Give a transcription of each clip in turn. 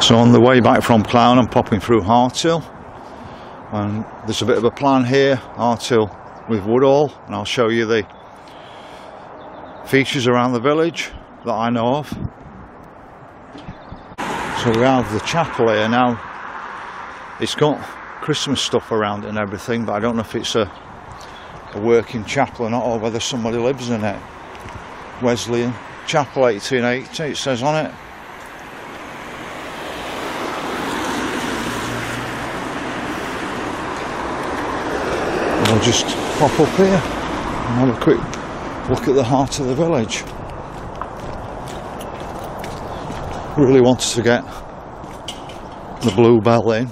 So on the way back from Clowne, I'm popping through Harthill, and there's a bit of a plan here, Harthill with Woodall, and I'll show you the features around the village that I know of. So we have the chapel here now. It's got Christmas stuff around it and everything, but I don't know if it's a, a working chapel or not, or whether somebody lives in it. Wesleyan Chapel 1880, it says on it. I'll just pop up here and have a quick look at the heart of the village. Really wanted to get the Bluebell in.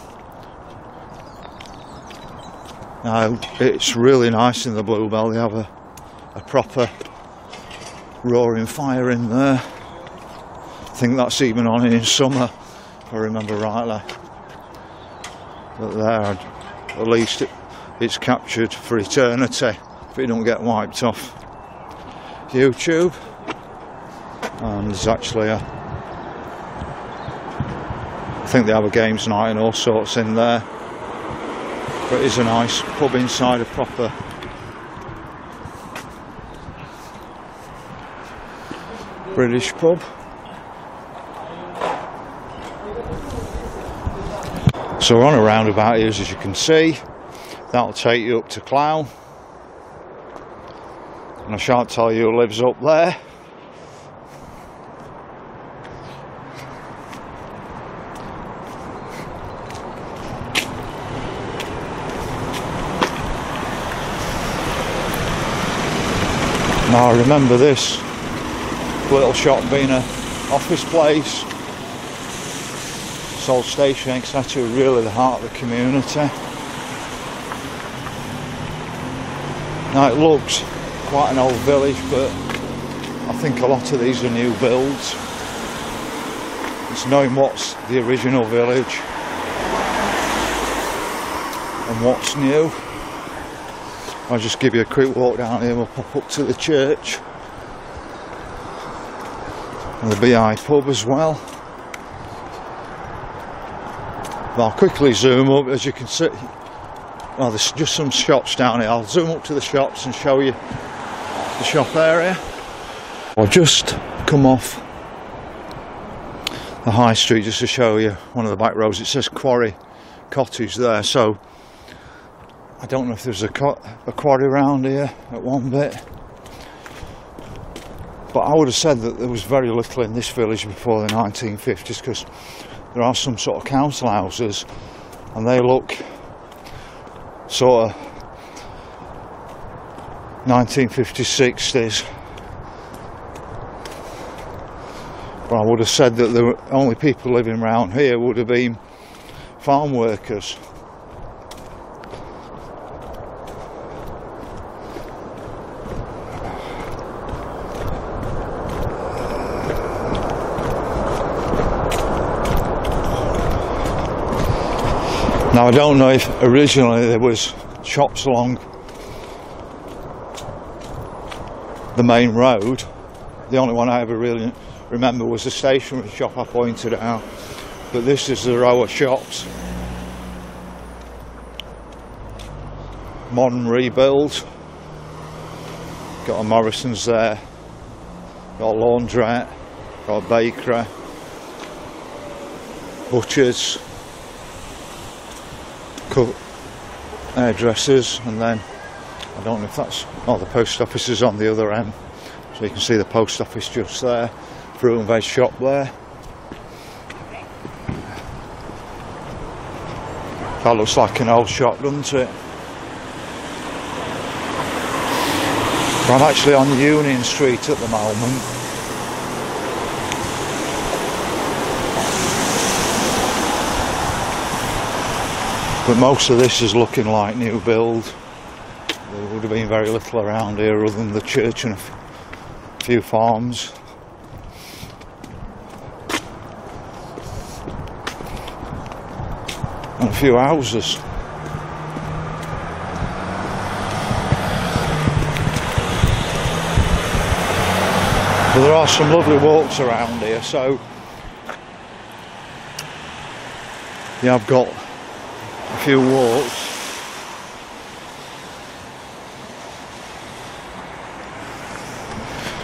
Now it's really nice in the Bluebell, they have a, a proper roaring fire in there. I think that's even on in summer, if I remember rightly. But there, at least it, it's captured for eternity if it don't get wiped off YouTube. And there's actually a I think they have a games night and all sorts in there. But it is a nice pub inside a proper British pub. So we're on a roundabout here as you can see. That'll take you up to Clough. And I shan't tell you who lives up there. Now I remember this little shop being a office place, sold stationery, etc. Really the heart of the community. Now it looks quite an old village, but I think a lot of these are new builds. It's knowing what's the original village and what's new. I'll just give you a quick walk down here, we'll pop up to the church and the Beehive pub as well. I'll quickly zoom up as you can see. Well, there's just some shops down here. I'll zoom up to the shops and show you the shop area. I've just come off the high street just to show you one of the back roads. It says Quarry Cottage there, so I don't know if there's a, a quarry around here at one bit. But I would have said that there was very little in this village before the 1950s because there are some sort of council houses and they look sort of 1950s, 60s. But I would have said that the only people living around here would have been farm workers. Now I don't know if originally there was shops along the main road. The only one I ever really remember was the stationery shop I pointed out. But this is the row of shops. Modern rebuild. Got a Morrison's there. Got a laundrette. Got a bakery. Butchers hairdressers and then I don't know if that's oh the post office is on the other end. So you can see the post office just there fruit and veg shop there. That looks like an old shop doesn't it? I'm actually on Union Street at the moment But most of this is looking like new build. There would have been very little around here other than the church and a few farms. And a few houses. But there are some lovely walks around here, so yeah, I've got a few walks.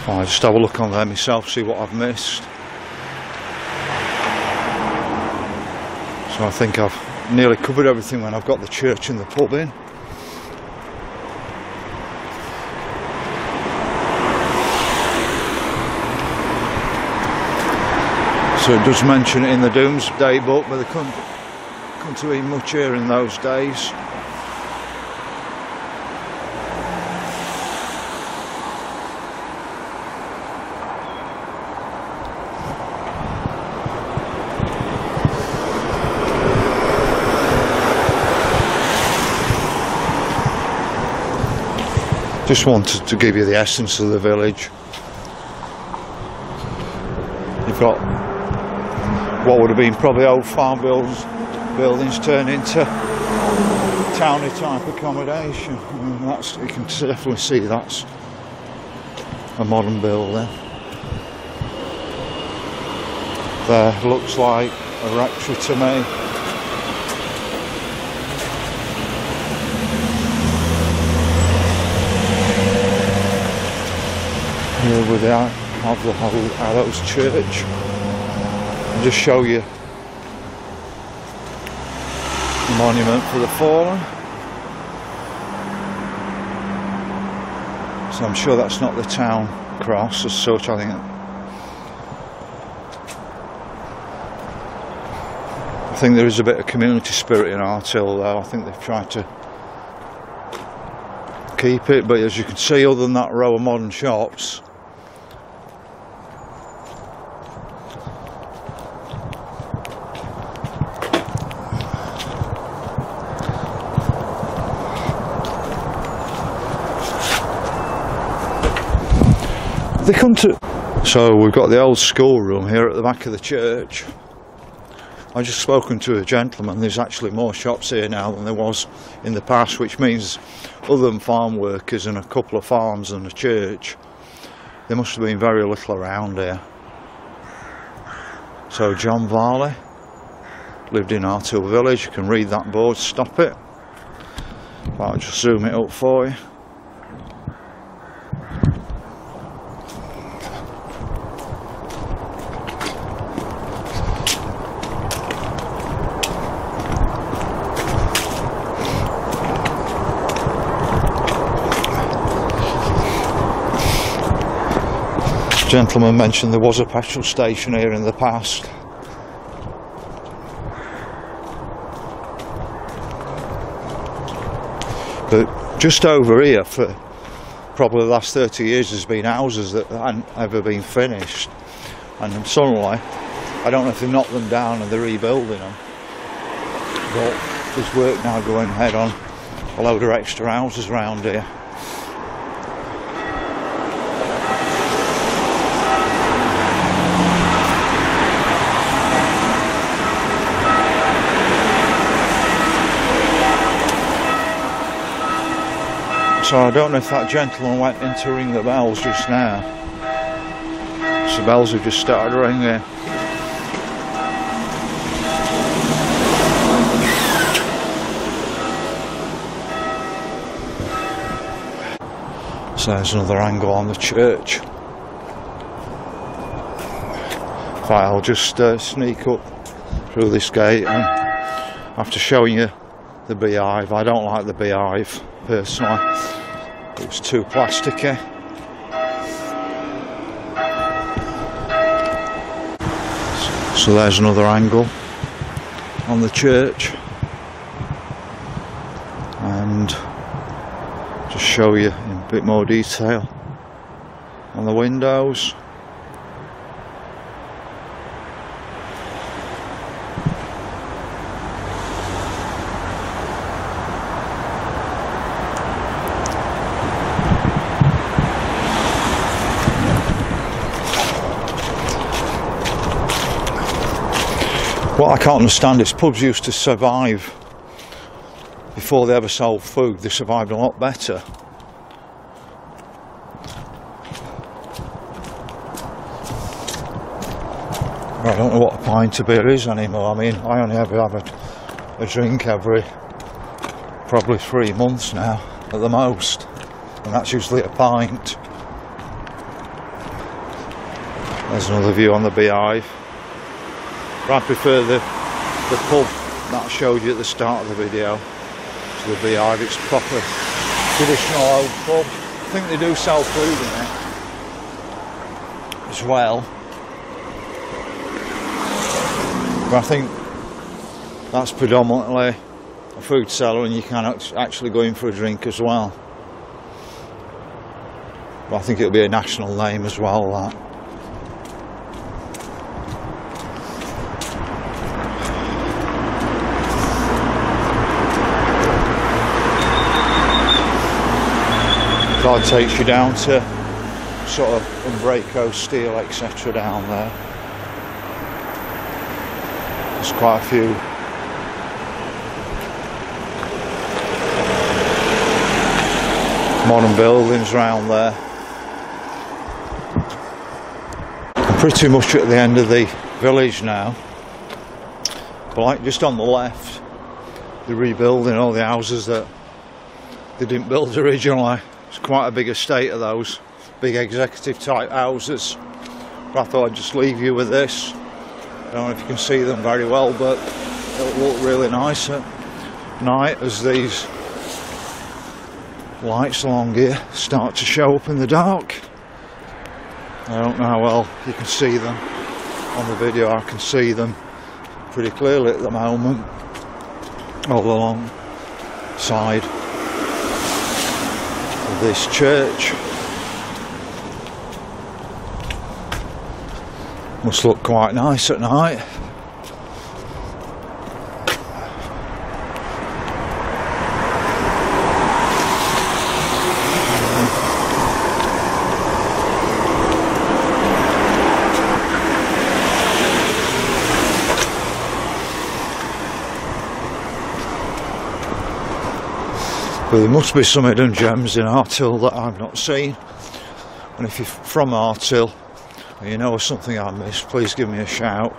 I'll just have a look on there myself, see what I've missed. So I think I've nearly covered everything when I've got the church and the pub in. So it does mention it in the Domesday book, but they couldn't, couldn't much here in those days. Just wanted to give you the essence of the village. You've got what would have been probably old farm buildings, buildings turn into towny type accommodation. And that's you can definitely see that's a modern building. There looks like a rectory to me. Here we are, have the All Hallows Church and just show you monument for the fallen. So I'm sure that's not the town cross as such, I think. I think there is a bit of community spirit in Artill though. I think they've tried to keep it, but as you can see, other than that row of modern shops, So we've got the old schoolroom here at the back of the church. I just spoken to a gentleman. There's actually more shops here now than there was in the past, which means other than farm workers and a couple of farms and a church, there must have been very little around here. So John Varley lived in Artill Village. You can read that board. Stop it. I'll just zoom it up for you. Gentleman mentioned there was a petrol station here in the past. But just over here for probably the last 30 years there's been houses that hadn't ever been finished and suddenly I don't know if they've knocked them down and they're rebuilding them but there's work now going ahead on a load of extra houses around here So I don't know if that gentleman went in to ring the bells just now. So the bells have just started ringing. So there's another angle on the church. Right, I'll just uh, sneak up through this gate and after showing you the beehive, I don't like the beehive personally. It was too plasticky. Eh? So there's another angle on the church and just show you in a bit more detail on the windows. What I can't understand is pubs used to survive before they ever sold food, they survived a lot better. I don't know what a pint of beer is anymore. I mean, I only ever have a, a drink every probably three months now at the most, and that's usually a pint. There's another view on the beehive. I prefer the, the pub that I showed you at the start of the video to the beehive. It's proper traditional old pub. I think they do sell food in it as well. But I think that's predominantly a food seller and you can actually go in for a drink as well. But I think it'll be a national name as well that. God takes you down to sort of Umbraco steel etc down there. There's quite a few modern buildings around there. I'm pretty much at the end of the village now. But like just on the left, they're rebuilding all the houses that they didn't build originally. It's quite a big estate of those big executive type houses. But I thought I'd just leave you with this. I don't know if you can see them very well, but it'll look really nice at night as these lights along here start to show up in the dark. I don't know how well you can see them on the video. I can see them pretty clearly at the moment all along side this church. Must look quite nice at night. But there must be some hidden gems in Artill that I've not seen. And if you're from Artill you know something I missed, please give me a shout.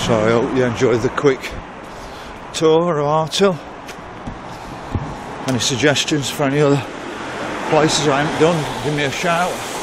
So I hope you enjoyed the quick tour of Artill. Any suggestions for any other places I haven't done, give me a shout.